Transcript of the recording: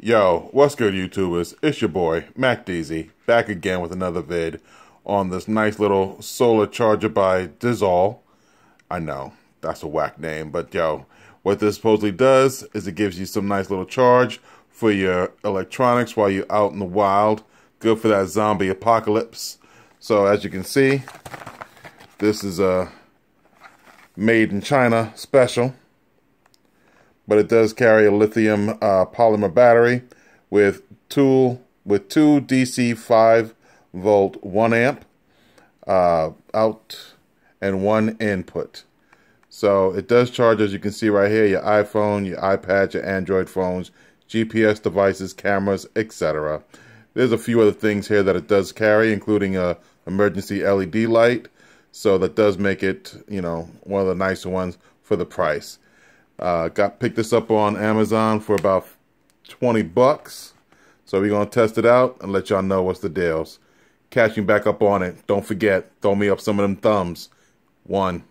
Yo, what's good, YouTubers? It's your boy, Mac Deezy, back again with another vid on this nice little solar charger by Dizaul. I know, that's a whack name, but yo, what this supposedly does is it gives you some nice little charge for your electronics while you're out in the wild. Good for that zombie apocalypse. So as you can see, this is a made in China special but it does carry a lithium uh, polymer battery with two with two DC 5 volt 1 amp uh, out and one input. So it does charge, as you can see right here, your iPhone, your iPad, your Android phones, GPS devices, cameras, etc. There's a few other things here that it does carry, including a emergency LED light. So that does make it, you know, one of the nicer ones for the price. Uh, got picked this up on Amazon for about 20 bucks. So we're going to test it out and let y'all know what's the deals. Catching back up on it. Don't forget, throw me up some of them thumbs. One.